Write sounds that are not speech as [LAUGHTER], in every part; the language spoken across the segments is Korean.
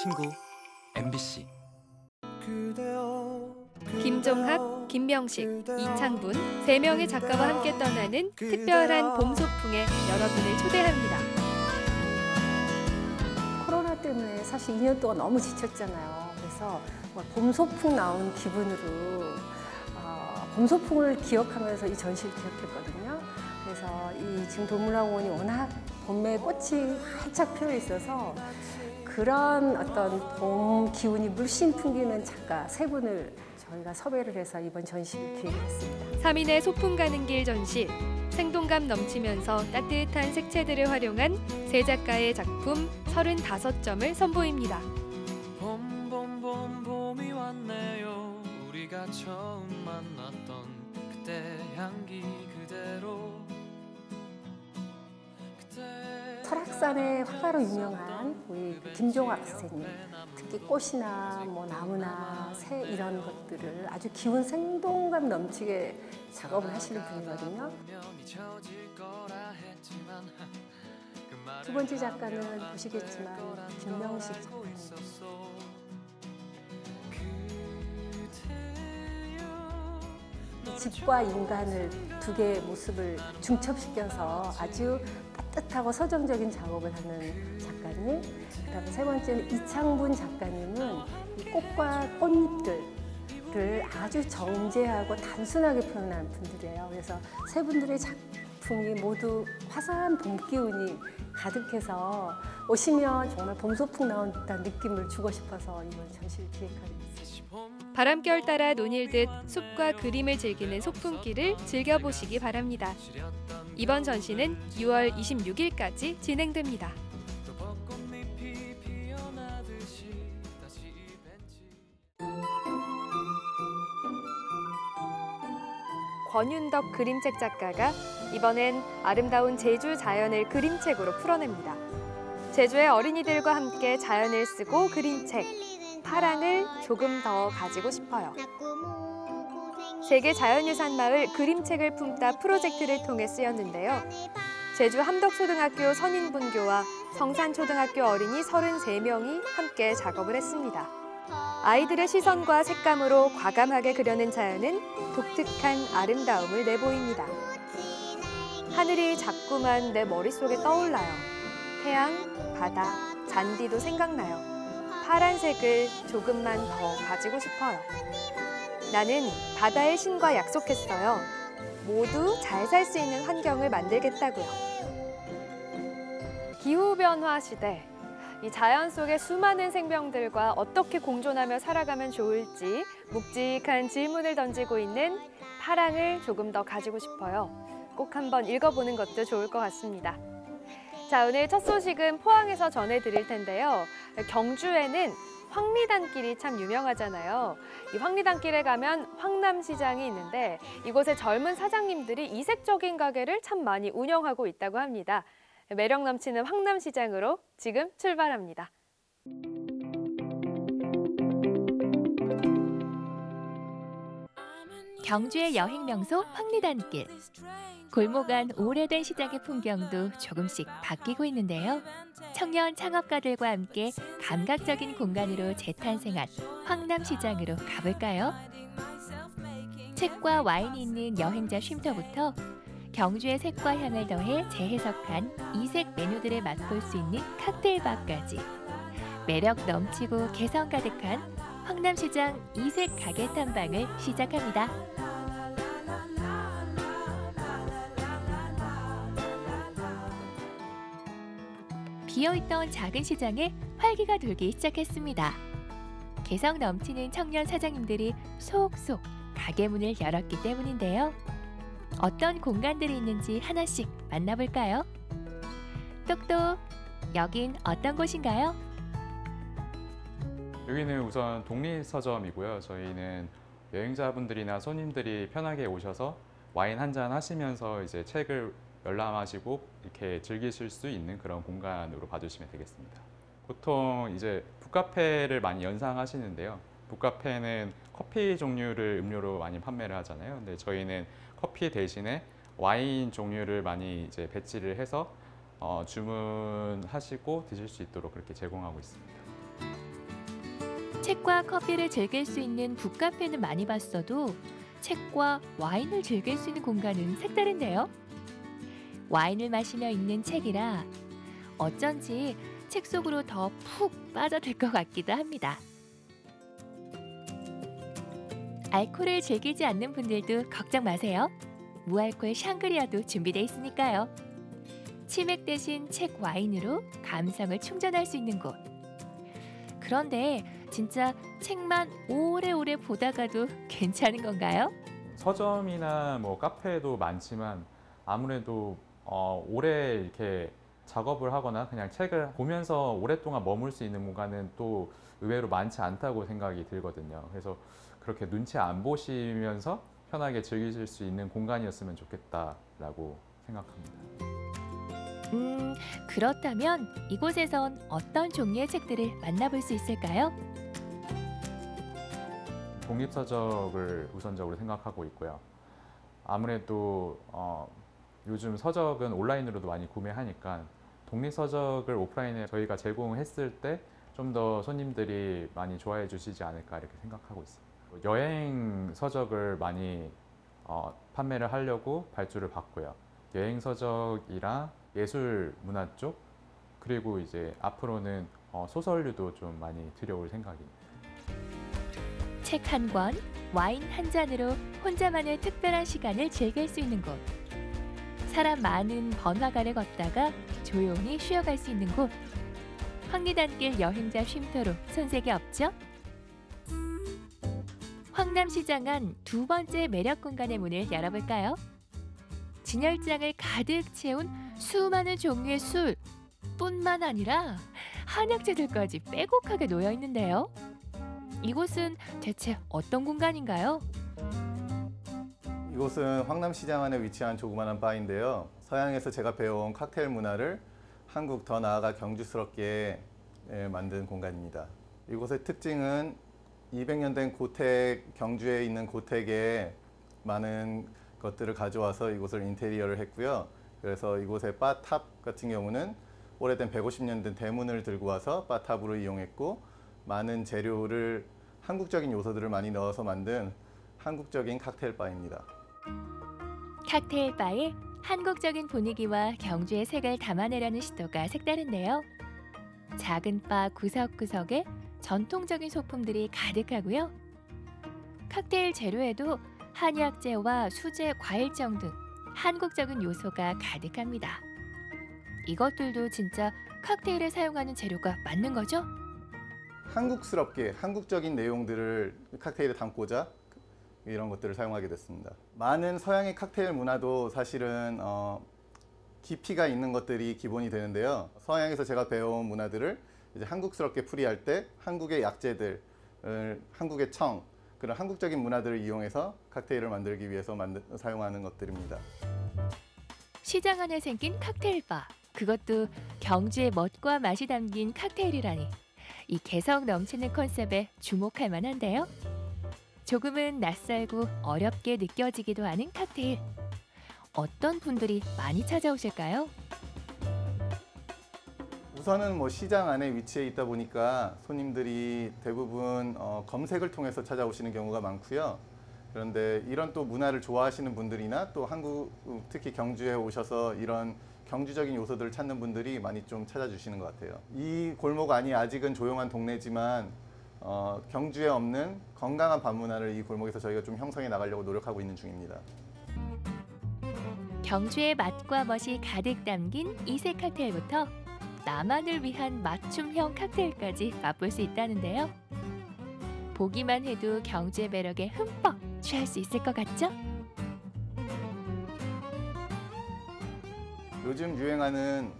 친구 MBC 김종학, 김명식, 이창분 세 명의 작가와 함께 떠나는 특별한 봄 소풍에 여러분을 초대합니다. 코로나 때문에 사실 2년 동안 너무 지쳤잖아요. 그래서 뭐 봄소풍 나온 기분으로 어, 봄 소풍을 기억하면서 이 전시를 기억했거든요. 그래서 이 지금 동물학원이 워낙 봄에 꽃이 활짝 피어 있어서 그런 어떤 봄 기운이 물씬 풍기는 작가 세 분을 저희가 섭외를 해서 이번 전시를 기획했습니다. 3인의 소풍 가는 길 전시 생동감 넘치면서 따뜻한 색채들을 활용한 세 작가의 작품 35점을 선보입니다. 봄 봄 봄 봄이 왔네요 우리가 처음 만났던 그때 향기 그대로 설악산의 화가로 유명한 우리 그 김종학 선생님 특히 꽃이나 뭐 나무나 새 이런 것들을 아주 기운 생동감 넘치게 작업을 하시는 분이거든요. 두 번째 작가는 보시겠지만 김명식 작가님. 집과 인간을 두 개의 모습을 중첩시켜서 아주 따뜻하고 서정적인 작업을 하는 작가님. 그다음에 세 번째는 이창분 작가님은 이 꽃과 꽃잎들을 아주 정제하고 단순하게 표현하는 분들이에요. 그래서 세 분들의 작품이 모두 화사한 봄 기운이 가득해서 오시면 정말 봄 소풍 나온 듯한 느낌을 주고 싶어서 이번 전시를 기획하게 됐습니다. 바람결 따라 논일 듯 숲과 그림을 즐기는 소풍길을 즐겨보시기 바랍니다. 이번 전시는 6월 26일까지 진행됩니다. 권윤덕 그림책 작가가 이번엔 아름다운 제주 자연을 그림책으로 풀어냅니다. 제주의 어린이들과 함께 자연을 쓰고 그린 책 파랑을 조금 더 가지고 싶어요. 세계 자연유산 마을 그림책을 품다 프로젝트를 통해 쓰였는데요. 제주 함덕초등학교 선인분교와 성산초등학교 어린이 33명이 함께 작업을 했습니다. 아이들의 시선과 색감으로 과감하게 그려낸 자연은 독특한 아름다움을 내보입니다. 하늘이 자꾸만 내 머릿속에 떠올라요. 태양, 바다, 잔디도 생각나요. 파란색을 조금만 더 가지고 싶어요. 나는 바다의 신과 약속했어요. 모두 잘 살 수 있는 환경을 만들겠다고요. 기후변화 시대. 이 자연 속의 수많은 생명들과 어떻게 공존하며 살아가면 좋을지 묵직한 질문을 던지고 있는 파랑을 조금 더 가지고 싶어요. 꼭 한번 읽어보는 것도 좋을 것 같습니다. 자, 오늘 첫 소식은 포항에서 전해드릴 텐데요. 경주에는 황리단길이 참 유명하잖아요. 이 황리단길에 가면 황남시장이 있는데 이곳에 젊은 사장님들이 이색적인 가게를 참 많이 운영하고 있다고 합니다. 매력 넘치는 황남시장으로 지금 출발합니다. 경주의 여행 명소 황리단길. 골목 안 오래된 시장의 풍경도 조금씩 바뀌고 있는데요. 청년 창업가들과 함께 감각적인 공간으로 재탄생한 황남시장으로 가볼까요? 책과 와인이 있는 여행자 쉼터부터 경주의 색과 향을 더해 재해석한 이색 메뉴들을 맛볼 수 있는 칵테일바까지 매력 넘치고 개성 가득한 황남시장 이색 가게 탐방을 시작합니다. 비어있던 작은 시장에 활기가 돌기 시작했습니다. 개성 넘치는 청년 사장님들이 속속 가게 문을 열었기 때문인데요. 어떤 공간들이 있는지 하나씩 만나볼까요? 똑똑, 여긴 어떤 곳인가요? 여기는 우선 독립서점이고요. 저희는 여행자분들이나 손님들이 편하게 오셔서 와인 한 잔 하시면서 이제 책을 열람하시고 이렇게 즐기실 수 있는 그런 공간으로 봐주시면 되겠습니다. 보통 이제 북카페를 많이 연상하시는데요. 북카페는 커피 종류를 음료로 많이 판매를 하잖아요. 근데 저희는 커피 대신에 와인 종류를 많이 이제 배치를 해서 어, 주문하시고 드실 수 있도록 그렇게 제공하고 있습니다. 책과 커피를 즐길 수 있는 북카페는 많이 봤어도 책과 와인을 즐길 수 있는 공간은 색다른데요. 와인을 마시며 읽는 책이라 어쩐지 책 속으로 더 푹 빠져들 것 같기도 합니다. 알코올을 즐기지 않는 분들도 걱정 마세요. 무알코올 샹그리아도 준비되어 있으니까요. 치맥 대신 책 와인으로 감성을 충전할 수 있는 곳. 그런데 진짜 책만 오래오래 보다가도 괜찮은 건가요? 서점이나 뭐 카페도 많지만 아무래도 어, 오래 이렇게 작업을 하거나 그냥 책을 보면서 오랫동안 머물 수 있는 공간은 또 의외로 많지 않다고 생각이 들거든요. 그래서 그렇게 눈치 안 보시면서 편하게 즐기실 수 있는 공간이었으면 좋겠다라고 생각합니다. 음, 그렇다면 이곳에선 어떤 종류의 책들을 만나볼 수 있을까요? 독립서적을 우선적으로 생각하고 있고요. 아무래도 어, 요즘 서적은 온라인으로도 많이 구매하니까 독립 서적을 오프라인에 저희가 제공했을 때 좀 더 손님들이 많이 좋아해 주시지 않을까 이렇게 생각하고 있습니다. 여행 서적을 많이 어, 판매를 하려고 발주를 받고요. 여행 서적이랑 예술 문화 쪽 그리고 이제 앞으로는 어, 소설류도 좀 많이 들여올 생각입니다. 책 한 권, 와인 한 잔으로 혼자만의 특별한 시간을 즐길 수 있는 곳. 사람 많은 번화가를 걷다가 조용히 쉬어갈 수 있는 곳. 황리단길 여행자 쉼터로 손색이 없죠? 황남시장 안 두 번째 매력 공간의 문을 열어볼까요? 진열장을 가득 채운 수많은 종류의 술 뿐만 아니라 한약재들까지 빼곡하게 놓여 있는데요. 이곳은 대체 어떤 공간인가요? 이곳은 황남시장 안에 위치한 조그마한 바인데요. 서양에서 제가 배워온 칵테일 문화를 한국 더 나아가 경주스럽게 예, 만든 공간입니다. 이곳의 특징은 200년 된 고택, 경주에 있는 고택에 많은 것들을 가져와서 이곳을 인테리어를 했고요. 그래서 이곳의 바탑 같은 경우는 오래된 150년 된 대문을 들고 와서 바탑으로 이용했고 많은 재료를 한국적인 요소들을 많이 넣어서 만든 한국적인 칵테일 바입니다. 칵테일 바에 한국적인 분위기와 경주의 색을 담아내려는 시도가 색다른데요. 작은 바 구석구석에 전통적인 소품들이 가득하고요. 칵테일 재료에도 한약재와 수제, 과일정 등 한국적인 요소가 가득합니다. 이것들도 진짜 칵테일에 사용하는 재료가 맞는 거죠? 한국스럽게 한국적인 내용들을 칵테일에 담고자 이런 것들을 사용하게 됐습니다. 많은 서양의 칵테일 문화도 사실은 어, 깊이가 있는 것들이 기본이 되는데요. 서양에서 제가 배워온 문화들을 이제 한국스럽게 풀이할 때 한국의 약재들, 한국의 청 그런 한국적인 문화들을 이용해서 칵테일을 만들기 위해서 만들, 사용하는 것들입니다. 시장 안에 생긴 칵테일 바. 그것도 경주의 멋과 맛이 담긴 칵테일이라니. 이 개성 넘치는 컨셉에 주목할 만한데요. 조금은 낯설고 어렵게 느껴지기도 하는 칵테일. 어떤 분들이 많이 찾아오실까요? 우선은 뭐 시장 안에 위치해 있다 보니까 손님들이 대부분 어, 검색을 통해서 찾아오시는 경우가 많고요. 그런데 이런 또 문화를 좋아하시는 분들이나 또 한국 특히 경주에 오셔서 이런 경주적인 요소들을 찾는 분들이 많이 좀 찾아주시는 것 같아요. 이 골목 안이 아직은 조용한 동네지만 어, 경주에 없는 건강한 밤 문화를 이 골목에서 저희가 좀 형성해 나가려고 노력하고 있는 중입니다. 경주의 맛과 멋이 가득 담긴 이색 칵테일부터 나만을 위한 맞춤형 칵테일까지 맛볼 수 있다는데요. 보기만 해도 경주의 매력에 흠뻑 취할 수 있을 것 같죠? 요즘 유행하는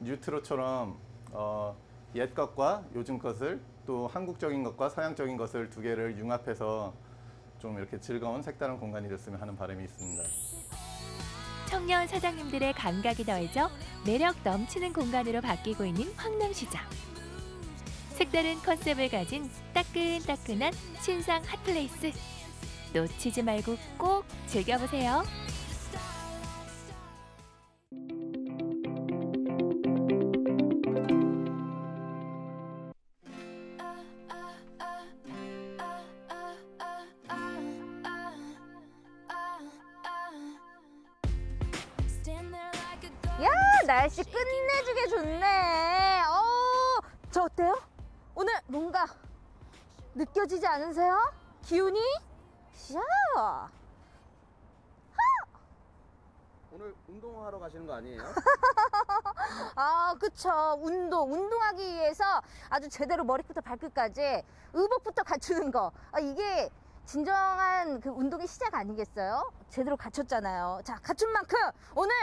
뉴트로처럼 어, 옛 것과 요즘 것을 또 한국적인 것과 서양적인 것을 두 개를 융합해서 좀 이렇게 즐거운 색다른 공간이 됐으면 하는 바람이 있습니다. 청년 사장님들의 감각이 더해져 매력 넘치는 공간으로 바뀌고 있는 황남시장. 색다른 컨셉을 가진 따끈따끈한 신상 핫플레이스. 놓치지 말고 꼭 즐겨보세요. 기운이? 샤! 오늘 운동하러 가시는 거 아니에요? [LAUGHS] 아, 그쵸. 운동, 운동하기 위해서 아주 제대로 머리부터 발끝까지 의복부터 갖추는 거. 아, 이게 진정한 그 운동의 시작 아니겠어요? 제대로 갖췄잖아요. 자, 갖춘 만큼 오늘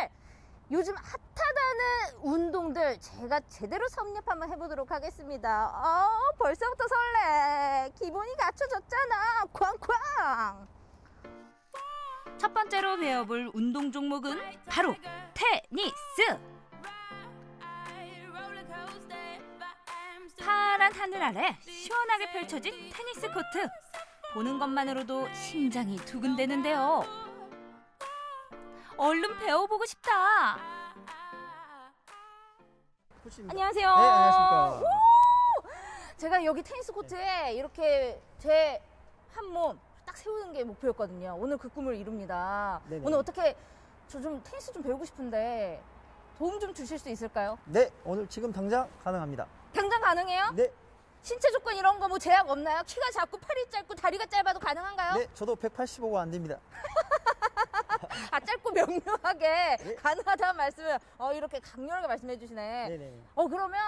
요즘 핫하다는 운동들 제가 제대로 섭렵 한번 해보도록 하겠습니다. 아, 벌써부터 설레. 기본이 갖춰졌잖아. 쾅쾅. 첫 번째로 배워볼 운동 종목은 바로 테니스. 파란 하늘 아래 시원하게 펼쳐진 테니스 코트. 보는 것만으로도 심장이 두근대는데요. 얼른 배워보고 싶다. 안녕하세요. 네, 안녕하십니까. 제가 여기 테니스 코트에 이렇게 제 한 몸 딱 세우는 게 목표였거든요. 오늘 그 꿈을 이룹니다. 네네. 오늘 어떻게 저 좀 테니스 좀 배우고 싶은데 도움 좀 주실 수 있을까요? 네, 오늘 지금 당장 가능합니다. 당장 가능해요? 네, 신체 조건 이런 거 뭐 제약 없나요? 키가 작고 팔이 짧고 다리가 짧아도 가능한가요? 네, 저도 185가 안 됩니다. [LAUGHS] 아 짧고 명료하게 네. 가능하다는 말씀을 어, 이렇게 강렬하게 말씀해 주시네. 네, 네. 어 그러면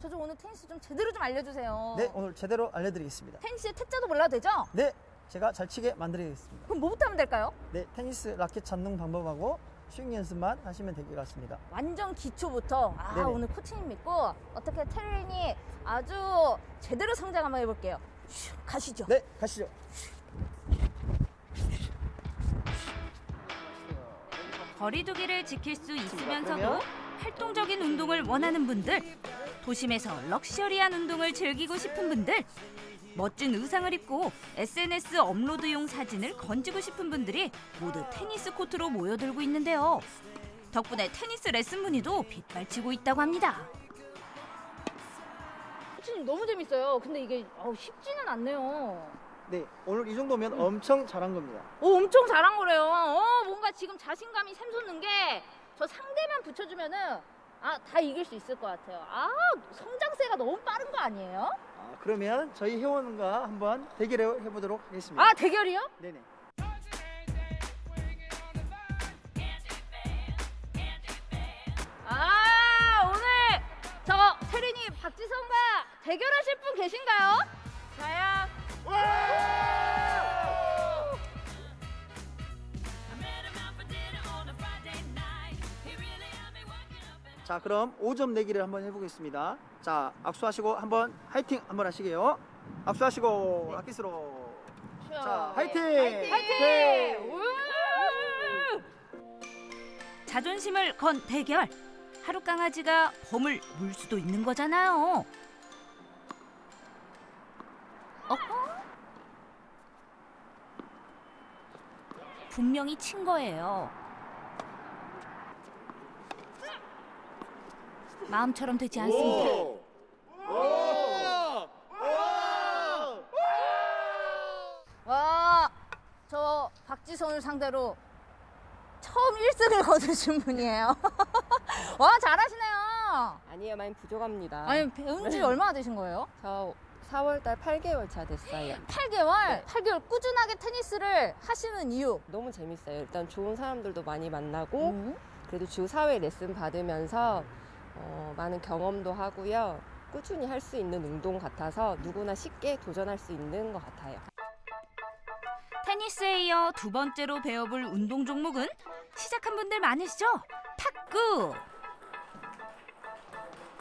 저 좀 오늘 테니스 좀 제대로 좀 알려주세요. 네, 오늘 제대로 알려드리겠습니다. 테니스의 태자도 몰라도 되죠? 네, 제가 잘 치게 만들겠습니다. 그럼 뭐부터 하면 될까요? 네, 테니스 라켓 잡는 방법하고 스윙 연습만 하시면 될 것 같습니다. 완전 기초부터 아 네네. 오늘 코치님 믿고 어떻게 테린이 아주 제대로 성장 한번 해볼게요. 슉, 가시죠. 네, 가시죠. 거리두기를 지킬 수 있으면서도? 활동적인 운동을 원하는 분들, 도심에서 럭셔리한 운동을 즐기고 싶은 분들, 멋진 의상을 입고 SNS 업로드용 사진을 건지고 싶은 분들이 모두 테니스 코트로 모여들고 있는데요. 덕분에 테니스 레슨 문의도 빗발치고 있다고 합니다. 코치님 너무 재밌어요. 근데 이게 쉽지는 않네요. 네, 오늘 이 정도면 엄청 잘한 겁니다. 오 엄청 잘한 거래요. 어 뭔가 지금 자신감이 샘솟는 게 저 상대만 붙여주면은 아 다 이길 수 있을 것 같아요. 아 성장세가 너무 빠른 거 아니에요? 아, 그러면 저희 회원과 한번 대결을 해보도록 하겠습니다. 아 대결이요? 네네. 아 오늘 저 세린이 박지성과 대결하실 분 계신가요? 저요. 자, 그럼 5점 내기를 한번 해보겠습니다. 자, 악수하시고 한번 화이팅 한번 하시게요. 악수하시고 라켓으로. 자, 화이팅! 화이팅! 우! 자존심을 건 대결. 하루 강아지가 범을 물 수도 있는 거잖아요. 어? 분명히 친 거예요. 마음처럼 되지 않습니다. 와, 저 박지성을 상대로 처음 1승을 거두신 분이에요. [LAUGHS] 와, 잘하시네요. 아니요, 많이 부족합니다. 아니, 배운 지 얼마나 되신 거예요? 저 4월달 8개월 차 됐어요. 8개월? 8개월 꾸준하게 테니스를 하시는 이유. 너무 재밌어요. 일단 좋은 사람들도 많이 만나고, 음. 그래도 주 4회 레슨 받으면서 어, 많은 경험도 하고요. 꾸준히 할 수 있는 운동 같아서 누구나 쉽게 도전할 수 있는 것 같아요. 테니스에 이어 두 번째로 배워볼 운동 종목은 시작한 분들 많으시죠? 탁구.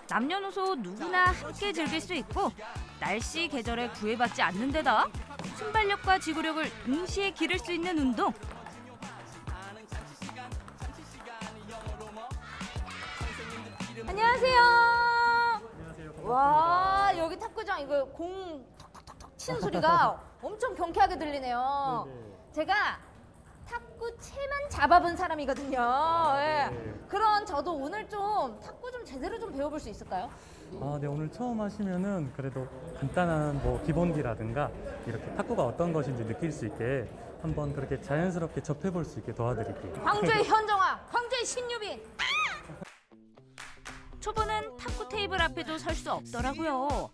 남녀노소 누구나 함께 즐길 수 있고 날씨 계절에 구애받지 않는 데다 순발력과 지구력을 동시에 기를 수 있는 운동. 안녕하세요. 와, 여기 탁구장 이거 공 톡톡톡톡 치는 소리가 [LAUGHS] 엄청 경쾌하게 들리네요. 제가 탁구 채만 잡아본 사람이거든요. 예. 그런 저도 오늘 좀 탁구 좀 제대로 좀 배워볼 수 있을까요? 아, 네, 오늘 처음 하시면은 그래도 간단한 뭐 기본기라든가 이렇게 탁구가 어떤 것인지 느낄 수 있게 한번 그렇게 자연스럽게 접해볼 수 있게 도와드릴게요. 광주의 [LAUGHS] 현정아, 광주의 신유빈. 초보는 탁구 테이블 앞에도 설 수 없더라고요.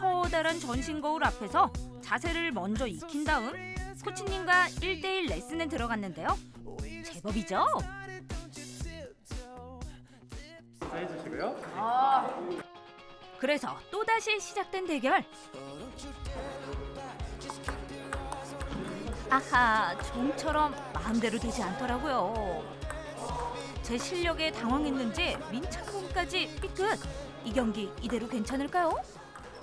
커다란 전신 거울 앞에서 자세를 먼저 익힌 다음 코치님과 1대1 레슨에 들어갔는데요. 제법이죠? 해주시고요. 그래서 또다시 시작된 대결. 아하, 좀처럼 마음대로 되지 않더라고요. 제 실력에 당황했는지 민찬공까지 삐끗. 이 경기 이대로 괜찮을까요?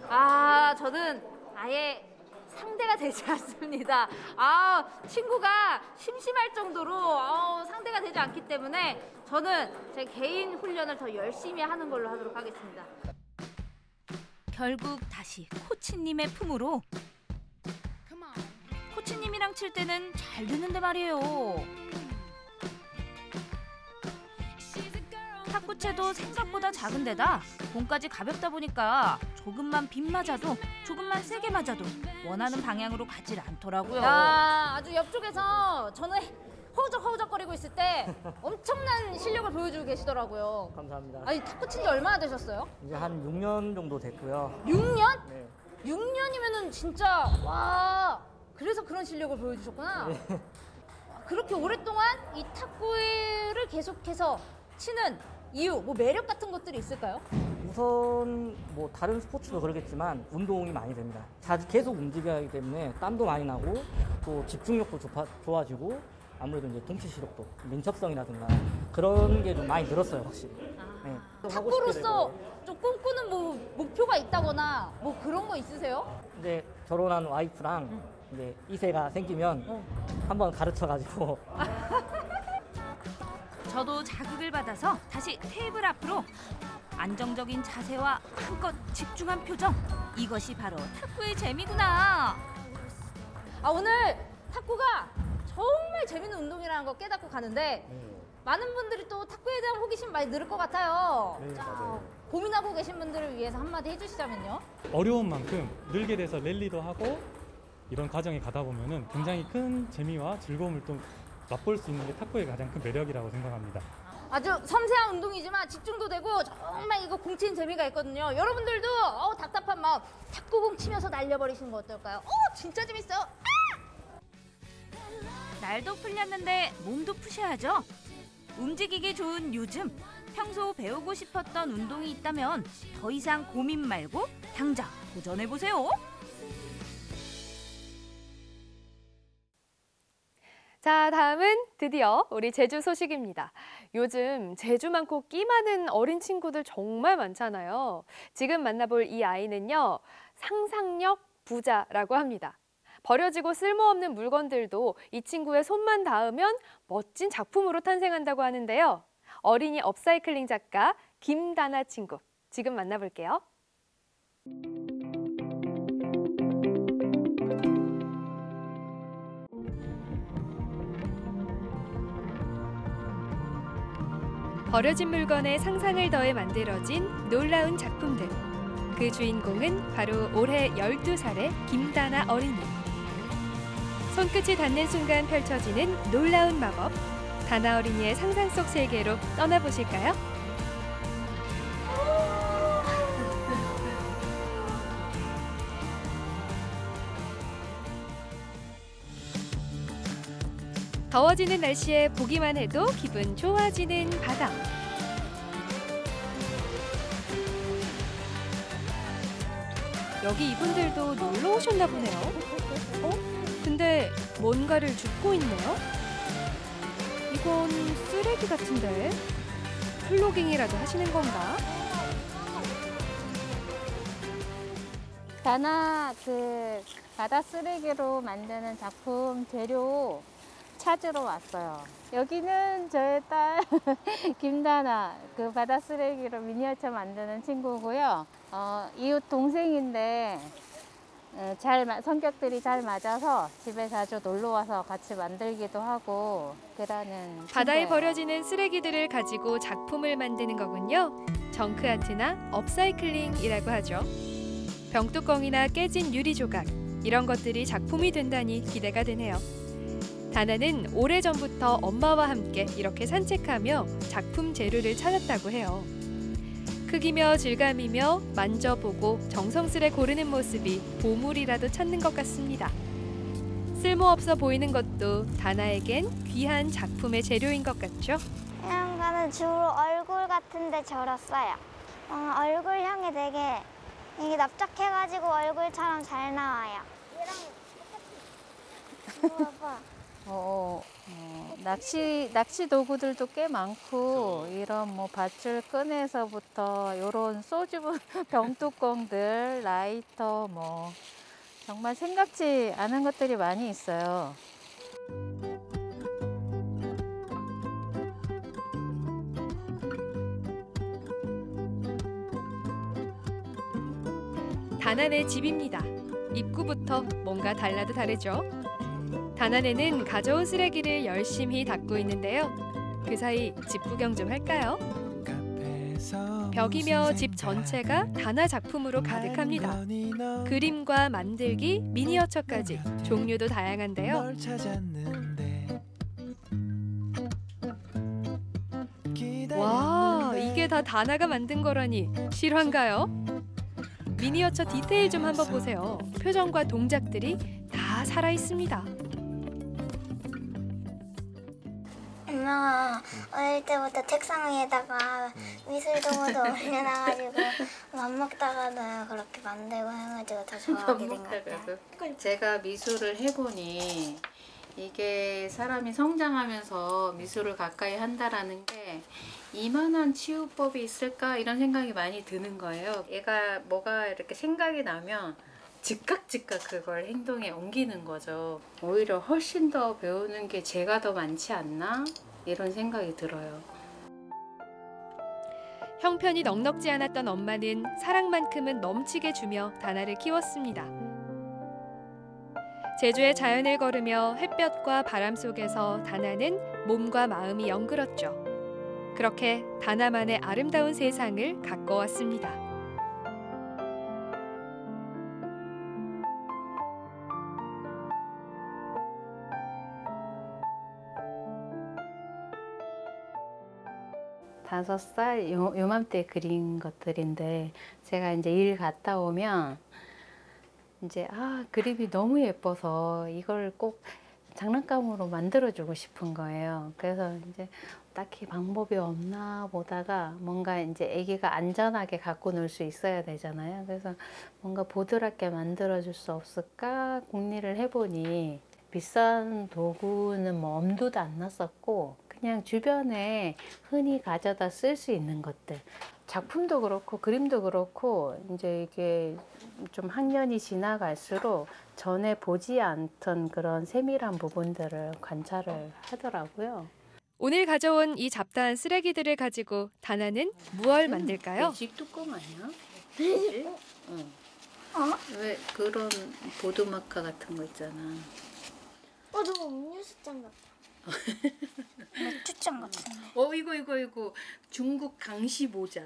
아, 저는 아예 상대가 되지 [LAUGHS] 않습니다. 아, 친구가 심심할 정도로 어, 상대가 되지 않기 때문에 저는 제 개인 훈련을 더 열심히 하는 걸로 하도록 하겠습니다. 결국 다시 코치님의 품으로. 코치님이랑 칠 때는 잘 되는데 말이에요. 탁구채도 생각보다 작은 데다 공까지 가볍다 보니까 조금만 빗 맞아도 조금만 세게 맞아도 원하는 방향으로 가질 않더라고요. 야, 아주 옆쪽에서 저는 허우적 허우적거리고 있을 때 [LAUGHS] 엄청난 실력을 보여주고 계시더라고요. 감사합니다. 아니, 탁구 친 지 얼마나 되셨어요? 이제 한 6년 정도 됐고요. 6년? 네. 6년이면은 진짜 와 그래서 그런 실력을 보여주셨구나. 네. 그렇게 오랫동안 이 탁구를 계속해서 치는 이유, 뭐 매력 같은 것들이 있을까요? 우선 뭐 다른 스포츠도 그러겠지만 운동이 많이 됩니다. 자주 계속 움직여야 하기 때문에 땀도 많이 나고 또 집중력도 좋아, 좋아지고 아무래도 이제 동체 시력도 민첩성이라든가 그런 게 좀 많이 늘었어요 확실히. 네. 또 하고 싶게 탁구로서 되고. 좀 꿈꾸는 뭐 목표가 있다거나 뭐 그런 거 있으세요? 이제 결혼한 와이프랑 이제 이세가 생기면 한번 가르쳐가지고 [LAUGHS] 받아서 다시 테이블 앞으로 안정적인 자세와 한껏 집중한 표정 이것이 바로 탁구의 재미구나 아 오늘 탁구가 정말 재밌는 운동이라는 거 깨닫고 가는데 많은 분들이 또 탁구에 대한 호기심 많이 늘을 것 같아요. 네, 자, 맞아요. 고민하고 계신 분들을 위해서 한마디 해주시자면요. 어려운 만큼 늘게 돼서 랠리도 하고 이런 과정에 가다 보면은 굉장히 큰 재미와 즐거움을 또 맛볼 수 있는 게 탁구의 가장 큰 매력이라고 생각합니다. 아주 섬세한 운동이지만 집중도 되고 정말 이거 공치는 재미가 있거든요. 여러분들도 어, 답답한 마음 탁구공 치면서 날려버리시는 거 어떨까요? 어 진짜 재밌어요. 날도 풀렸는데 몸도 푸셔야죠 움직이기 좋은 요즘 평소 배우고 싶었던 운동이 있다면 더 이상 고민 말고 당장 도전해보세요 자, 다음은 드디어 우리 제주 소식입니다. 요즘 제주 많고 끼 많은 어린 친구들 정말 많잖아요. 지금 만나볼 이 아이는요, 상상력 부자라고 합니다. 버려지고 쓸모없는 물건들도 이 친구의 손만 닿으면 멋진 작품으로 탄생한다고 하는데요. 어린이 업사이클링 작가 김다나 친구. 지금 만나볼게요. 버려진 물건에 상상을 더해 만들어진 놀라운 작품들. 그 주인공은 바로 올해 12살의 김다나 어린이. 손끝이 닿는 순간 펼쳐지는 놀라운 마법. 다나 어린이의 상상 속 세계로 떠나보실까요? 더워지는 날씨에 보기만 해도 기분 좋아지는 바다. 여기 이분들도 놀러 오셨나 보네요. 어? 근데 뭔가를 줍고 있네요? 이건 쓰레기 같은데? 플로깅이라도 하시는 건가? 다나 그 바다 쓰레기로 만드는 작품 재료 찾으러 왔어요. 여기는 저의 딸 [LAUGHS] 김다나 그 바다 쓰레기로 미니어처 만드는 친구고요. 어, 이웃 동생인데 어, 잘 마- 성격들이 잘 맞아서 집에 자주 놀러 와서 같이 만들기도 하고 그러는 바다에 친구예요. 버려지는 쓰레기들을 가지고 작품을 만드는 거군요. 정크 아트나 업사이클링이라고 하죠. 병뚜껑이나 깨진 유리 조각 이런 것들이 작품이 된다니 기대가 되네요. 다나는 오래전부터 엄마와 함께 이렇게 산책하며 작품 재료를 찾았다고 해요. 그 크기며 질감이며 만져보고 정성스레 고르는 모습이 보물이라도 찾는 것 같습니다. 쓸모없어 보이는 것도 다나에겐 귀한 작품의 재료인 것 같죠? 거는 주로 얼굴 같은 데 절었어요. 어, 얼굴형이 되게 이게 납작해가지고 얼굴처럼 잘 나와요. 이런 이거 봐봐. [LAUGHS] 어, 어, 낚시 낚시 도구들도 꽤 많고 이런 뭐 밧줄 끈에서부터 이런 소주 [LAUGHS] 병뚜껑들, 라이터 뭐 정말 생각지 않은 것들이 많이 있어요. 다난의 집입니다. 입구부터 뭔가 달라도 다르죠. 다난에는 가져온 쓰레기를 열심히 닦고 있는데요. 그 사이 집 구경 좀 할까요? 벽이며 집 전체가 다나 작품으로 가득합니다. 그림과 만들기, 미니어처까지 종류도 다양한데요. 와, 이게 다 다나가 만든 거라니 실화인가요? 미니어처 디테일 좀 한번 보세요. 표정과 동작들이 다 살아 있습니다. 엄마가 어릴 때부터 책상 위에다가 미술 도구도 [LAUGHS] 올려놔가지고 밥 먹다가도 그렇게 만들고 해가지고 더 좋아하게 된 것 같아요. 제가 미술을 해보니 이게 사람이 성장하면서 미술을 가까이 한다라는 게 이만한 치유법이 있을까 이런 생각이 많이 드는 거예요. 얘가 뭐가 이렇게 생각이 나면 즉각 즉각 그걸 행동에 옮기는 거죠. 오히려 훨씬 더 배우는 게 제가 더 많지 않나 이런 생각이 들어요. 형편이 넉넉지 않았던 엄마는 사랑만큼은 넘치게 주며 다나를 키웠습니다. 제주의 자연을 걸으며 햇볕과 바람 속에서 다나는 몸과 마음이 영글었죠. 그렇게 다나만의 아름다운 세상을 가꿔왔습니다. 다섯 살 요, 요맘때 그린 것들인데 제가 이제 일 갔다 오면 이제 아 그림이 너무 예뻐서 이걸 꼭 장난감으로 만들어주고 싶은 거예요. 그래서 이제 딱히 방법이 없나 보다가 뭔가 이제 아기가 안전하게 갖고 놀 수 있어야 되잖아요. 그래서 뭔가 보드랍게 만들어줄 수 없을까 궁리를 해보니 비싼 도구는 뭐 엄두도 안 났었고 그냥 주변에 흔히 가져다 쓸 수 있는 것들 작품도 그렇고 그림도 그렇고 이제 이게 좀 학년이 지나갈수록 전에 보지 않던 그런 세밀한 부분들을 관찰을 하더라고요. 오늘 가져온 이 잡다한 쓰레기들을 가지고 다나는 무얼 만들까요? 매직 뚜껑 아니야? 응. 왜 그런 보드마카 같은 거 있잖아. 어, 너무 음료수잔 같아. 맥주잔 같은데. 어 이거 이거 이거 중국 강시 모자.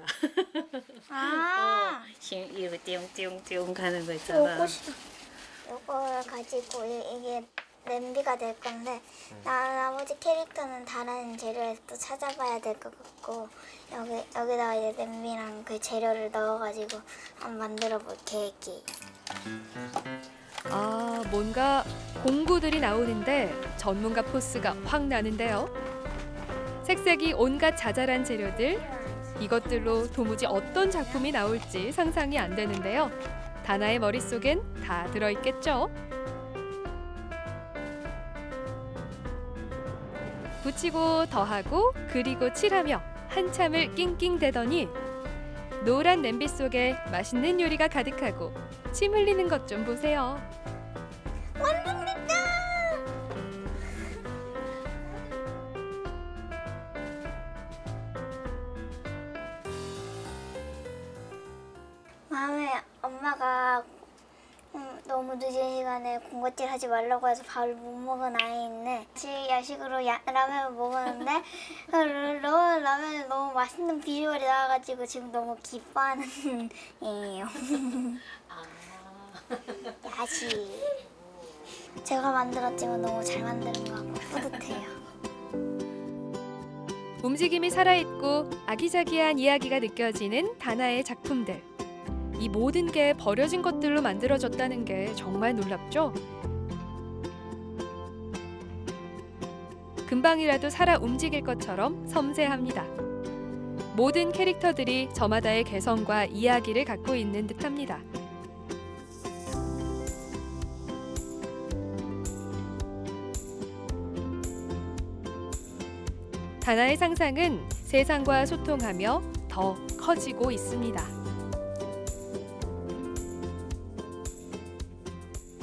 아. [LAUGHS] 어, 싱- 이거 띠용띠용띠용 가는 거 있잖아. 싫어. 요걸 가지고 이- 이게 냄비가 될 건데 나 나머지 캐릭터는 다른 재료에서 또 찾아봐야 될 것 같고 여기 여기다가 이제 냄비랑 그 재료를 넣어가지고 한번 만들어 볼 계획이에요. 아, 뭔가 공구들이 나오는데 전문가 포스가 확 나는데요. 색색이 온갖 자잘한 재료들, 이것들로 도무지 어떤 작품이 나올지 상상이 안 되는데요. 다나의 머릿속엔 다 들어있겠죠? 붙이고 더하고 그리고 칠하며 한참을 낑낑대더니 노란 냄비 속에 맛있는 요리가 가득하고 침 흘리는 것 좀 보세요. 완성됐다! 마음에 엄마가 음, 너무 늦은 시간에 군것질 하지 말라고 해서 밥을 못 먹은 아이인데 지 야식으로 야, 라면을 먹었는데 [LAUGHS] 라면에 너무 맛있는 비주얼이 나와가지고 지금 너무 기뻐하는 [LAUGHS] 이에요. [LAUGHS] 야식. 제가 만들었지만 너무 잘 만드는 것 같고 뿌듯해요. 움직임이 살아있고 아기자기한 이야기가 느껴지는 다나의 작품들. 이 모든 게 버려진 것들로 만들어졌다는 게 정말 놀랍죠? 금방이라도 살아 움직일 것처럼 섬세합니다. 모든 캐릭터들이 저마다의 개성과 이야기를 갖고 있는 듯합니다. 다나의 상상은 세상과 소통하며 더 커지고 있습니다.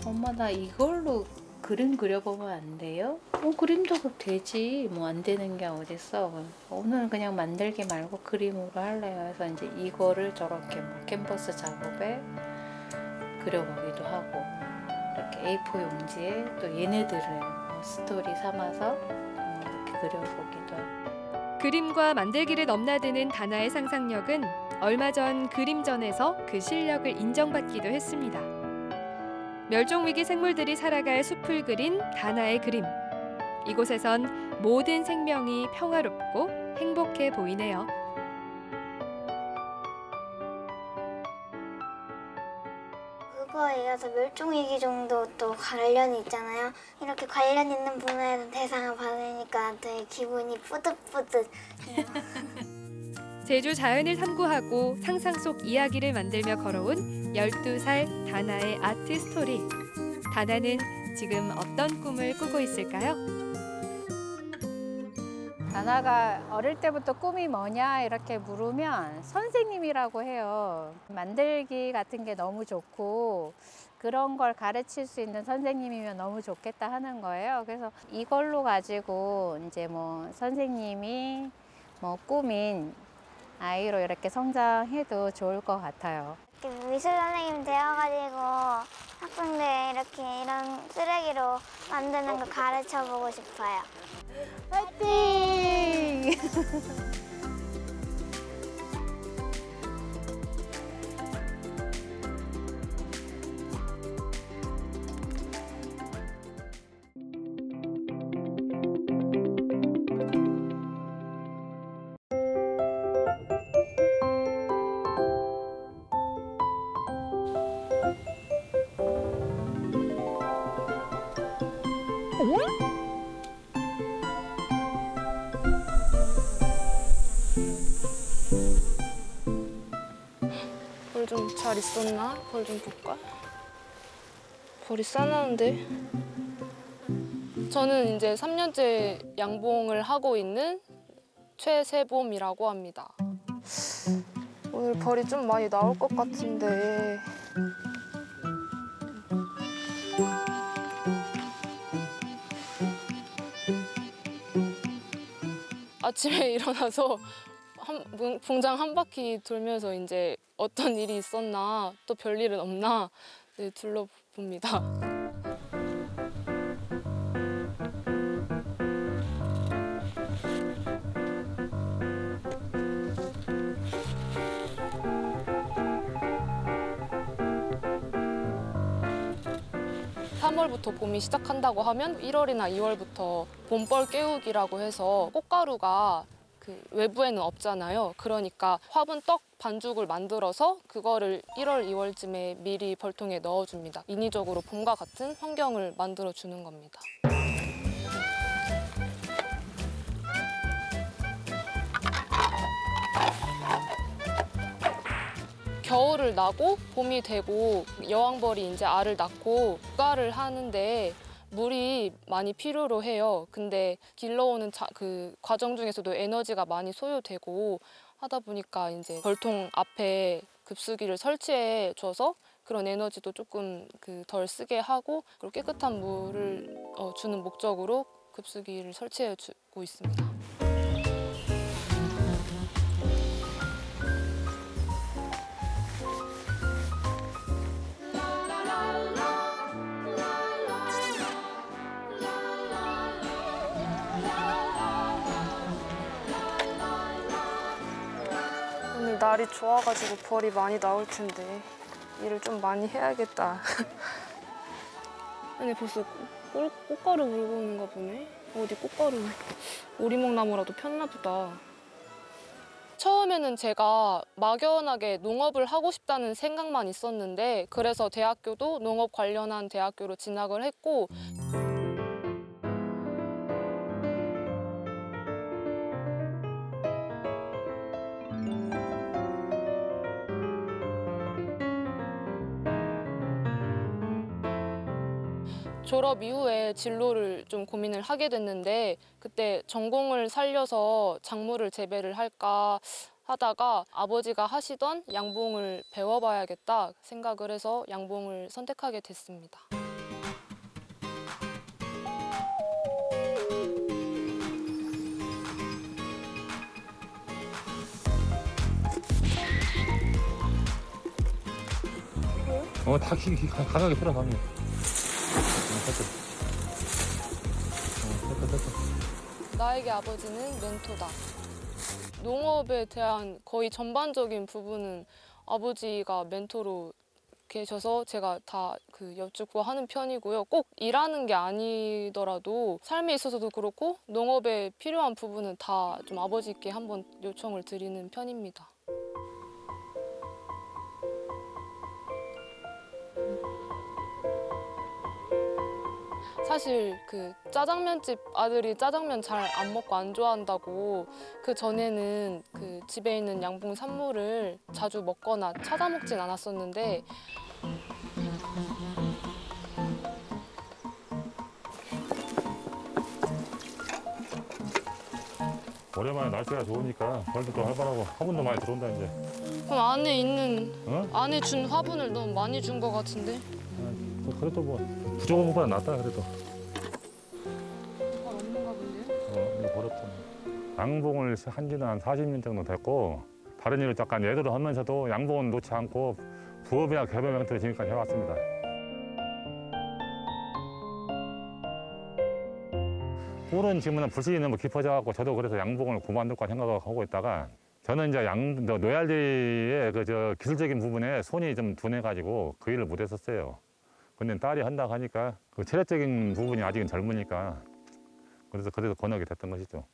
엄마 나 이걸로 그림 그려보면 안 돼요? 어, 그림도 되지 뭐 안 되는 게 어딨어 오늘은 그냥 만들기 말고 그림으로 할래요 해서 이제 이거를 저렇게 뭐 캔버스 작업에 그려보기도 하고 이렇게 A4 용지에 또 얘네들을 뭐 스토리 삼아서 음, 이렇게 그려보기도 하고 그림과 만들기를 넘나드는 다나의 상상력은 얼마 전 그림전에서 그 실력을 인정받기도 했습니다. 멸종위기 생물들이 살아갈 숲을 그린 다나의 그림. 이곳에선 모든 생명이 평화롭고 행복해 보이네요. 그거에 이어서 멸종위기 정도 또 관련이 있잖아요. 이렇게 관련 있는 분야에서 대상을 받으니까 되게 기분이 뿌듯뿌듯. [LAUGHS] 제주 자연을 탐구하고 상상 속 이야기를 만들며 걸어온 12살 다나의 아트 스토리. 다나는 지금 어떤 꿈을 꾸고 있을까요? 다나가 어릴 때부터 꿈이 뭐냐 이렇게 물으면 선생님이라고 해요. 만들기 같은 게 너무 좋고 그런 걸 가르칠 수 있는 선생님이면 너무 좋겠다 하는 거예요. 그래서 이걸로 가지고 이제 뭐 선생님이 뭐 꿈인 아이로 이렇게 성장해도 좋을 것 같아요. 미술 선생님 되어가지고 학생들 이렇게 이런 쓰레기로 만드는 거 가르쳐 보고 싶어요. 화이팅! [LAUGHS] 잘 있었나? 벌 좀 볼까? 벌이 싸나는데? 저는 이제 3년째 양봉을 하고 있는 최세봄이라고 합니다. 오늘 벌이 좀 많이 나올 것 같은데 아침에 [LAUGHS] 일어나서 한, 봉- 봉장 한 바퀴 돌면서 이제 어떤 일이 있었나 또 별일은 없나 네, 둘러봅니다. 삼월부터 봄이 시작한다고 하면 1월이나 2월부터 봄벌 깨우기라고 해서 꽃가루가 그 외부에는 없잖아요. 그러니까 화분 떡 반죽을 만들어서 그거를 1월, 2월쯤에 미리 벌통에 넣어줍니다. 인위적으로 봄과 같은 환경을 만들어 주는 겁니다. 겨울을 나고 봄이 되고 여왕벌이 이제 알을 낳고 육아를 하는데 물이 많이 필요로 해요. 근데 길러오는 자- 그 과정 중에서도 에너지가 많이 소요되고 하다 보니까 이제 벌통 앞에 급수기를 설치해 줘서 그런 에너지도 조금 그 덜 쓰게 하고 그리고 깨끗한 물을 어, 주는 목적으로 급수기를 설치해 주고 있습니다. 날이 좋아가지고 벌이 많이 나올 텐데 일을 좀 많이 해야겠다. [LAUGHS] 아니 벌써 꽃, 꽃가루 물고 오는가 보네. 어디 꽃가루 오리목나무라도 폈나 보다. 처음에는 제가 막연하게 농업을 하고 싶다는 생각만 있었는데 그래서 대학교도 농업 관련한 대학교로 진학을 했고 졸업 이후에 진로를 좀 고민을 하게 됐는데 그때 전공을 살려서 작물을 재배를 할까 하다가 아버지가 하시던 양봉을 배워봐야겠다 생각을 해서 양봉을 선택하게 됐습니다. 어, 다 기, 기, 강하게. 어, 됐어. 어, 됐다, 됐다. 나에게 아버지는 멘토다. 농업에 대한 거의 전반적인 부분은 아버지가 멘토로 계셔서 제가 다 그 여쭙고 하는 편이고요. 꼭 일하는 게 아니더라도 삶에 있어서도 그렇고 농업에 필요한 부분은 다 좀 아버지께 한번 요청을 드리는 편입니다. 사실 그 짜장면집 아들이 짜장면 잘 안 먹고 안 좋아한다고 그 전에는 그 집에 있는 양봉 산물을 자주 먹거나 찾아 먹진 않았었는데 오랜만에 날씨가 좋으니까 벌도 또 활발하고 화분도 많이 들어온다, 이제. 그럼 안에 있는 어? 안에 준 화분을 너무 많이 준 것 같은데 뭐 그래도 뭐, 부족한 것보다 낫다, 그래도. 잘 없는가 본데요? 어, 이거 버렸잖아. 양봉을 한 지는 한 40년 정도 됐고, 다른 일을 잠깐 예도를 하면서도 양봉은 놓지 않고 부업이나 개발 형태로 지금까지 해왔습니다. 꿀은 지금은 불씨는 너무 깊어져갖고 저도 그래서 양봉을 그만둘까 생각하고 있다가 저는 이제 양, 저 노얄리의 그 저 기술적인 부분에 손이 좀 둔해가지고 그 일을 못했었어요. 근데 딸이 한다고 하니까 그 체력적인 부분이 아직은 젊으니까 그래서 그래서 권하게 됐던 것이죠.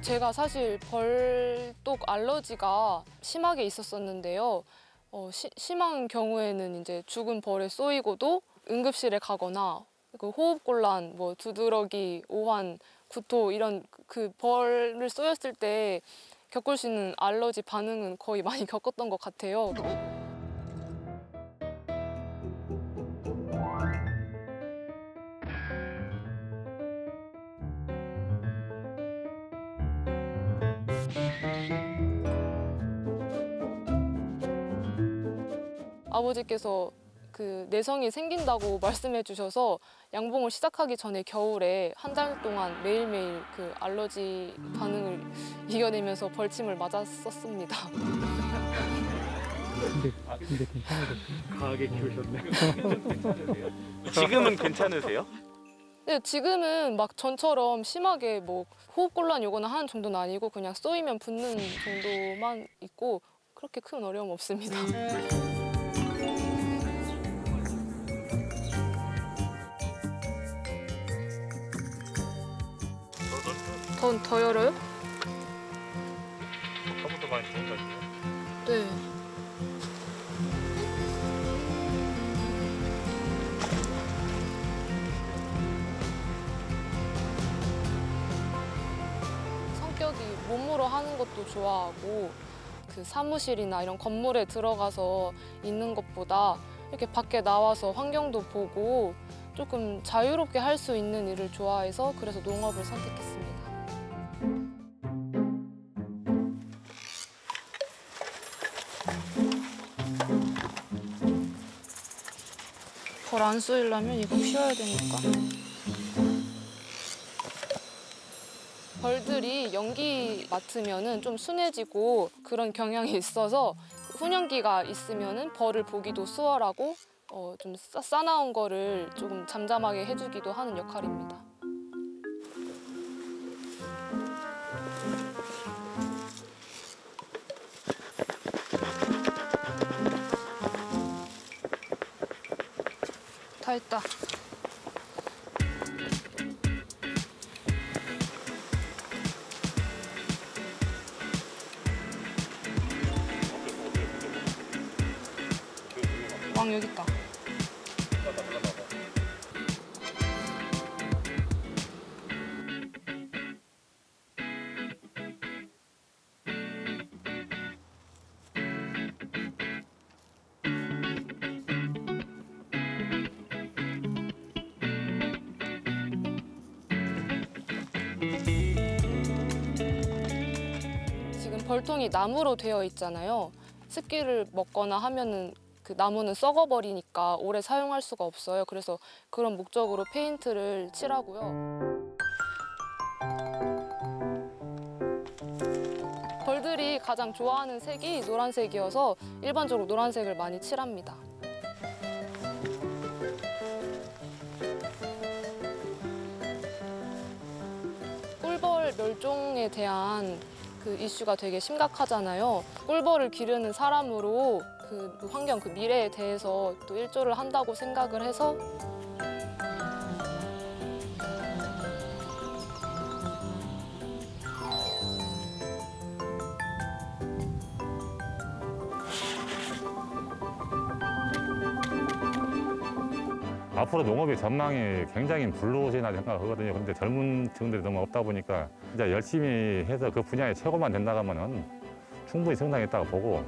제가 사실 벌독 알러지가 심하게 있었었는데요. 어, 시- 심한 경우에는 이제 죽은 벌에 쏘이고도 응급실에 가거나 그 호흡곤란, 뭐 두드러기, 오한, 구토 이런 그 벌을 쏘였을 때 겪을 수 있는 알러지 반응은 거의 많이 [LAUGHS] 겪었던 것 같아요. 아버지께서 그 내성이 생긴다고 [LAUGHS] 말씀해 주셔서 양봉을 시작하기 전에 겨울에 한 달 동안 매일매일 그 알러지 반응을 이겨내면서 벌침을 맞았었습니다. 근데, 근데 괜찮아졌어요. 강하게 키우셨네. [LAUGHS] 지금은 괜찮으세요? 네, 지금은 막 전처럼 심하게 뭐 호흡곤란이 오거나 하는 정도는 아니고 그냥 쏘이면 붓는 정도만 있고 그렇게 큰 어려움 없습니다. 더, 더 열어요? 화분도 많이 들어온다, 진짜. 네. 성격이 몸으로 하는 것도 좋아하고 그 사무실이나 이런 건물에 들어가서 있는 것보다 이렇게 밖에 나와서 환경도 보고 조금 자유롭게 할 수 있는 일을 좋아해서 그래서 농업을 선택했습니다. 벌안 쏘이려면 이거 피워야 되니까. 벌들이 연기 맡으면은 좀 순해지고 그런 경향이 있어서 훈연기가 있으면은 벌을 보기도 수월하고 어, 좀 싸, 싸나운 거를 조금 잠잠하게 해주기도 하는 역할입니다. 다 했다. 왕 여기 있다. 벌통이 나무로 되어 있잖아요. 습기를 먹거나 하면은 그 나무는 썩어버리니까 오래 사용할 수가 없어요. 그래서 그런 목적으로 페인트를 칠하고요. 벌들이 가장 좋아하는 색이 노란색이어서 일반적으로 노란색을 많이 칠합니다. 꿀벌 멸종에 대한 그 이슈가 되게 심각하잖아요. 꿀벌을 기르는 사람으로 그 환경, 그 미래에 대해서 또 일조를 한다고 생각을 해서 앞으로 농업의 전망이 굉장히 불로소이나 생각하거든요. 근데 젊은 층들이 너무 없다 보니까 진짜 열심히 해서 그 분야에 최고만 된다 하면은 충분히 성장했다고 보고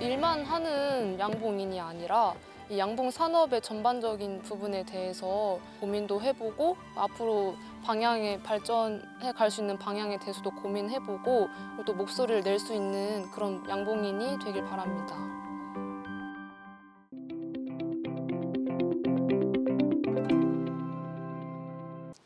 일만 하는 양봉인이 아니라 이 양봉 산업의 전반적인 부분에 대해서 고민도 해보고 앞으로 방향에 발전해 갈 수 있는 방향에 대해서도 고민해보고 또 목소리를 낼 수 있는 그런 양봉인이 되길 바랍니다.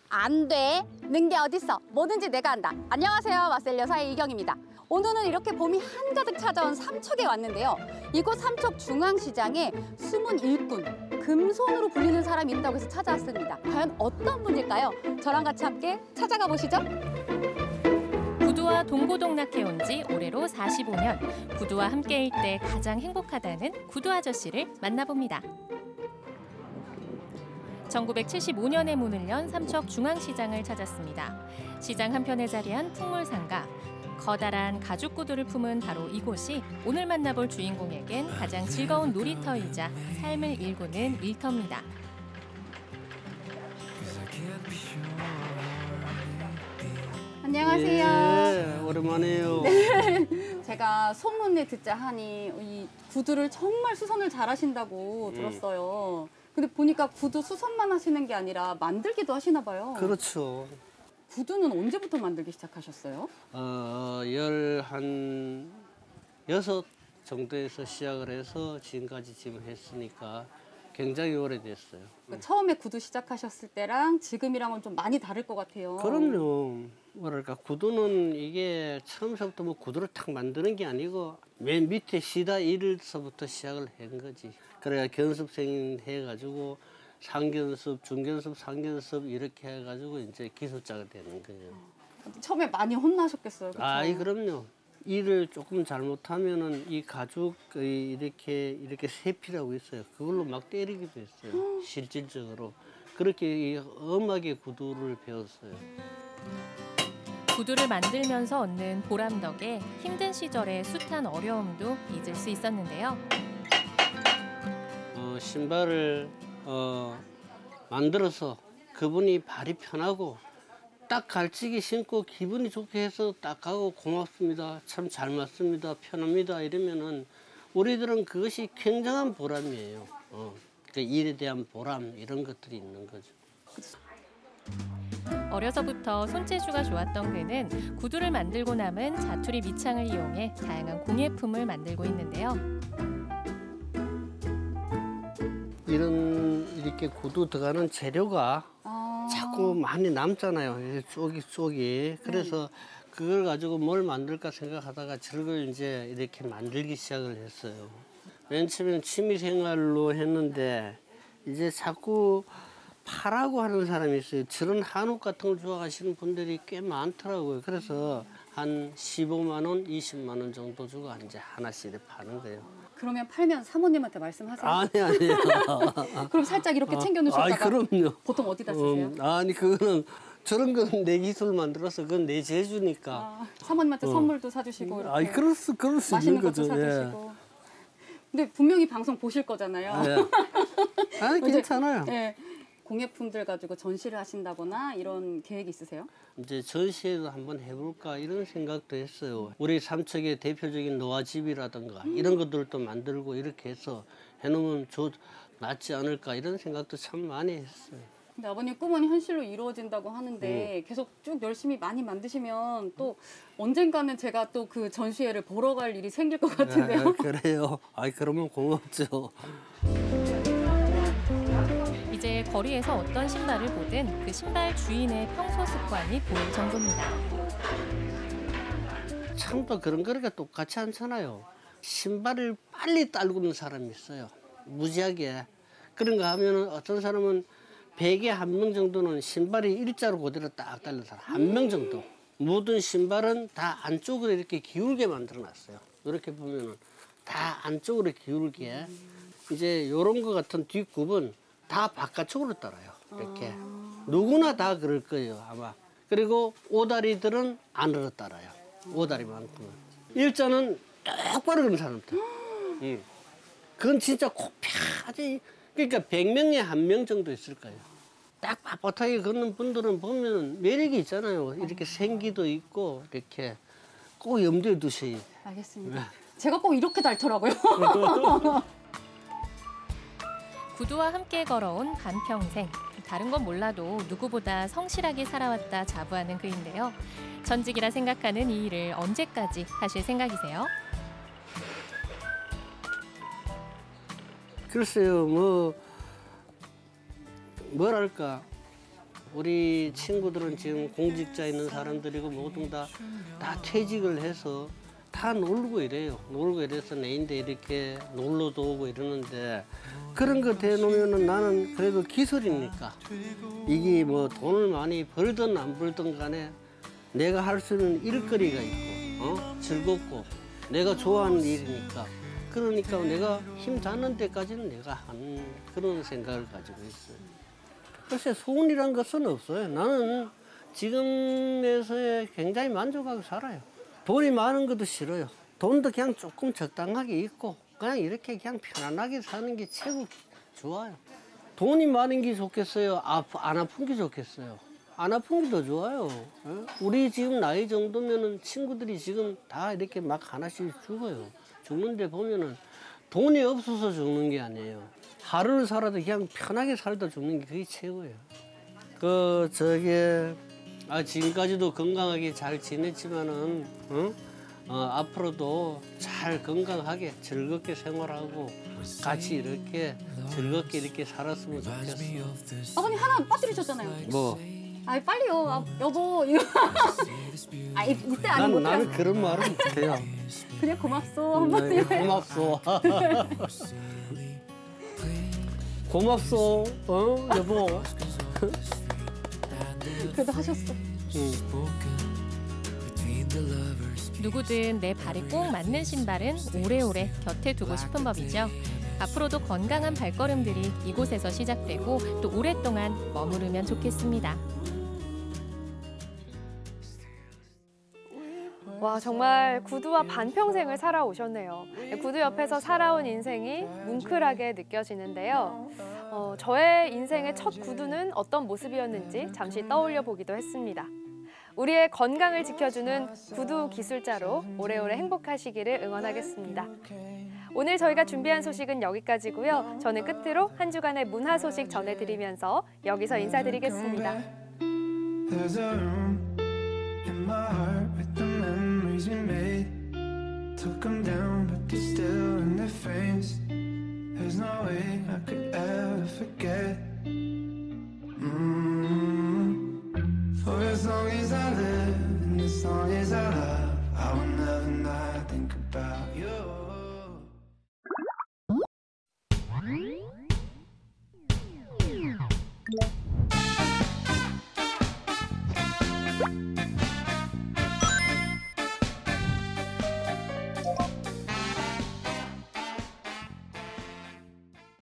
안 돼. 는게 어딨어. 뭐든지 내가 한다. 안녕하세요. 마셀 여사의 이경입니다. 오늘은 이렇게 봄이 한가득 찾아온 삼척에 왔는데요. 이곳 삼척 중앙시장에 숨은 일꾼, 금손으로 불리는 사람이 있다고 해서 찾아왔습니다. 과연 어떤 분일까요? 저랑 같이 함께 찾아가 보시죠. 구두와 동고동락해 온 지 올해로 45년. 구두와 함께일 때 가장 행복하다는 구두 아저씨를 만나봅니다. 1975년에 문을 연 삼척 중앙시장을 찾았습니다. 시장 한편에 자리한 풍물상가. 커다란 가죽 구두를 품은 바로 이곳이 오늘 만나볼 주인공에겐 가장 즐거운 놀이터이자 삶을 일구는 일터입니다. 안녕하세요. 예, 오랜만에요. [LAUGHS] 네. 제가 소문에 듣자 하니 이 구두를 정말 수선을 잘하신다고 음. 들었어요. 근데 보니까 구두 수선만 하시는 게 아니라 만들기도 하시나 봐요. 그렇죠. 구두는 언제부터 만들기 시작하셨어요? 어, 열한 여섯 정도에서 시작을 해서 지금까지 지금 했으니까 굉장히 오래됐어요. 그러니까 처음에 구두 시작하셨을 때랑 지금이랑은 좀 많이 다를 것 같아요. 그럼요. 뭐랄까 구두는 이게 처음서부터 뭐 구두를 탁 만드는 게 아니고 맨 밑에 시다 일서부터 시작을 한 거지. 그래야 견습생 해가지고 상견습, 중견습, 상견습 이렇게 해가지고 이제 기술자가 되는 거예요. 처음에 많이 혼나셨겠어요. 그쵸? 아이 그럼요. 일을 조금 잘못하면은 이 가죽의 이렇게 이렇게 세피라고 있어요. 그걸로 막 때리기도 했어요. 실질적으로 그렇게 이 엄하게 구두를 배웠어요. 구두를 만들면서 얻는 보람 덕에 힘든 시절의 숱한 어려움도 잊을 수 있었는데요. 어, 신발을 어, 만들어서 그분이 발이 편하고 딱 갈치기 신고 기분이 좋게 해서 딱 가고 고맙습니다. 참 잘 맞습니다. 편합니다. 이러면은 우리들은 그것이 굉장한 보람이에요. 어, 그 일에 대한 보람 이런 것들이 있는 거죠. 어려서부터 손재주가 좋았던 그는 구두를 만들고 남은 자투리 밑창을 이용해 다양한 공예품을 만들고 있는데요. 이런 이렇게 구두 들어가는 재료가 아. 자꾸 많이 남잖아요. 이 쪽이 쪽이. 그래서 그걸 가지고 뭘 만들까 생각하다가 저걸 이제 이렇게 만들기 시작을 했어요. 맨 처음에는 취미 생활로 했는데 이제 자꾸 파라고 하는 사람이 있어요. 저런 한옥 같은 걸 좋아하시는 분들이 꽤 많더라고요. 그래서 한 15만 원, 20만 원 정도 주고 이제 하나씩 파는 거예요. 그러면 팔면 사모님한테 말씀하세요. 아니 아니요. [LAUGHS] 그럼 살짝 이렇게 어, 챙겨 놓으셨다가 그럼요. 보통 어디다 쓰세요? 음, 아니 그거는 저런 건 내 기술 만들어서 그건 내 재주니까. 아, 사모님한테 어. 선물도 사주시고 아이 그럴 수 그럴 수 맛있는 있는 것도 거죠. 예. 사주시고. 근데 분명히 방송 보실 거잖아요. 아, 예. 아니 [LAUGHS] 이제, 괜찮아요. 예. 공예품들 가지고 전시를 하신다거나 이런 계획 있으세요? 이제 전시회도 한번 해볼까 이런 생각도 했어요. 우리 삼척의 대표적인 노화집이라든가 이런 것들도 만들고 이렇게 해서 해놓으면 좋 낫지 않을까 이런 생각도 참 많이 했어요. 근데 아버님 꿈은 현실로 이루어진다고 하는데 음. 계속 쭉 열심히 많이 만드시면 또 언젠가는 제가 또 그 전시회를 보러 갈 일이 생길 것 같은데요. [LAUGHS] 아, 그래요. 아이 그러면 고맙죠. [LAUGHS] 이제 거리에서 어떤 신발을 보든 그 신발 주인의 평소 습관이 보일 정도입니다. 참또 그런 거리가 똑같이 않잖아요. 신발을 빨리 딸구는 사람이 있어요. 무지하게. 그런 거 하면은 어떤 사람은 100에 한 명 정도는 신발이 일자로 그대로 딱 달린 사람. 한 명 정도. 모든 신발은 다 안쪽으로 이렇게 기울게 만들어 놨어요. 이렇게 보면은 다 안쪽으로 기울게. 이제 요런 거 같은 뒷굽은 다 바깥쪽으로 따라요. 이렇게. 누구나 다 그럴 거예요, 아마. 그리고 오다리들은 안으로 따라요. 오다리만큼은. 일자는 똑바로 그는 사람들. 응. 그건 진짜 코피하지. 그러니까 100명에 한 명 정도 있을 거예요. 딱 빳빳하게 걷는 분들은 보면 매력이 있잖아요. 이렇게 생기도 있고, 이렇게 꼭 염두에 두셔야 돼. 알겠습니다. 제가 꼭 이렇게 닳더라고요. [LAUGHS] 구두와 함께 걸어온 반평생. 다른 건 몰라도 누구보다 성실하게 살아왔다 자부하는 그인데요. 전직이라 생각하는 이 일을 언제까지 하실 생각이세요? 글쎄요, 뭐, 뭐랄까. 우리 친구들은 지금 공직자 있는 사람들이고 모두 다, 다 퇴직을 해서 다 놀고 이래요. 놀고 이래서 내인데 이렇게 놀러도 오고 이러는데 그런 거 대놓으면은 나는 그래도 기술이니까 이게 뭐 돈을 많이 벌든 안 벌든 간에 내가 할 수 있는 일거리가 있고 어? 즐겁고 내가 좋아하는 일이니까 그러니까 내가 힘 닿는 데까지는 내가 한 그런 생각을 가지고 있어요. 글쎄 소원이란 것은 없어요. 나는 지금에서의 굉장히 만족하고 살아요. 돈이 많은 것도 싫어요. 돈도 그냥 조금 적당하게 있고 그냥 이렇게 그냥 편안하게 사는 게 최고 좋아요. 돈이 많은 게 좋겠어요? 아프, 안 아픈 게 좋겠어요? 안 아픈 게 더 좋아요. 어? 우리 지금 나이 정도면은 친구들이 지금 다 이렇게 막 하나씩 죽어요. 죽는데 보면은 돈이 없어서 죽는 게 아니에요. 하루를 살아도 그냥 편하게 살다 죽는 게 그게 최고예요. 그 저기 아 지금까지도 건강하게 잘 지냈지만은 어? 어, 앞으로도 잘 건강하게 즐겁게 생활하고 같이 이렇게 즐겁게 이렇게 살았으면 좋겠어. 아버님 하나 빠뜨리셨잖아요. 뭐? 아 빨리요, 아, 여보 이거. [LAUGHS] 아 이- 이때 아니 난, 못 나는. 그런 말은 못해요. 그냥 고맙소 한번 네, 고맙소. [LAUGHS] 고맙소. 어 여보. [LAUGHS] 그래도 하셨어. 누구든 내 발에 꼭 맞는 신발은 오래오래 곁에 두고 싶은 법이죠. 앞으로도 건강한 발걸음들이 이곳에서 시작되고 또 오랫동안 머무르면 좋겠습니다. 와 정말 구두와 반평생을 살아오셨네요. 구두 옆에서 살아온 인생이 뭉클하게 느껴지는데요. 어, 저의 인생의 첫 구두는 어떤 모습이었는지 잠시 떠올려 보기도 했습니다. 우리의 건강을 지켜주는 구두 기술자로 오래오래 행복하시기를 응원하겠습니다. 오늘 저희가 준비한 소식은 여기까지고요. 저는 끝으로 한 주간의 문화 소식 전해드리면서 여기서 인사드리겠습니다. Took them down, but they're still in their frames. There's no way I could ever forget. Mm. For as long as I live, and as long as I love, I will never not think about.